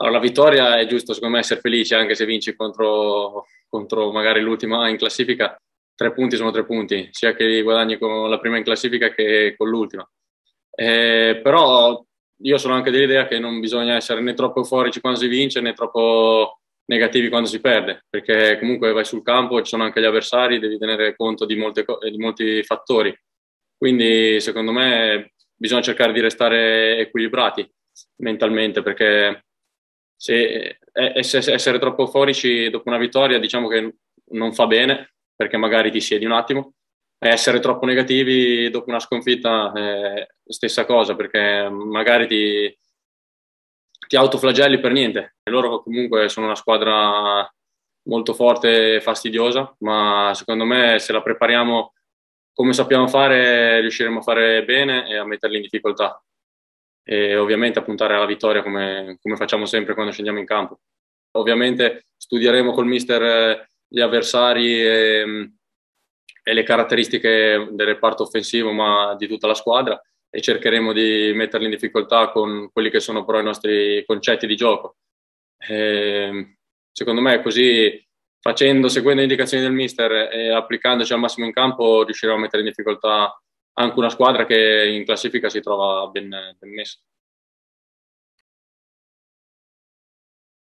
Allora, la vittoria è giusto, secondo me, essere felice anche se vinci contro, contro magari l'ultima in classifica. Tre punti sono tre punti, sia che guadagni con la prima in classifica che con l'ultima. Eh, però io sono anche dell'idea che non bisogna essere né troppo euforici quando si vince né troppo negativi quando si perde, perché comunque vai sul campo, ci sono anche gli avversari, devi tenere conto di, molte, di molti fattori. Quindi secondo me bisogna cercare di restare equilibrati mentalmente, perché se, essere troppo euforici dopo una vittoria diciamo che non fa bene, perché magari ti siedi un attimo, essere troppo negativi dopo una sconfitta è stessa cosa, perché magari ti, ti autoflagelli per niente. Loro comunque sono una squadra molto forte e fastidiosa, ma secondo me se la prepariamo come sappiamo fare riusciremo a fare bene e a metterli in difficoltà. E ovviamente a puntare alla vittoria come, come facciamo sempre quando scendiamo in campo. Ovviamente studieremo col mister gli avversari e, e le caratteristiche del reparto offensivo, ma di tutta la squadra e cercheremo di metterli in difficoltà con quelli che sono però i nostri concetti di gioco. E, secondo me così facendo, seguendo le indicazioni del mister e applicandoci al massimo in campo riusciremo a mettere in difficoltà anche una squadra che in classifica si trova ben, ben messa.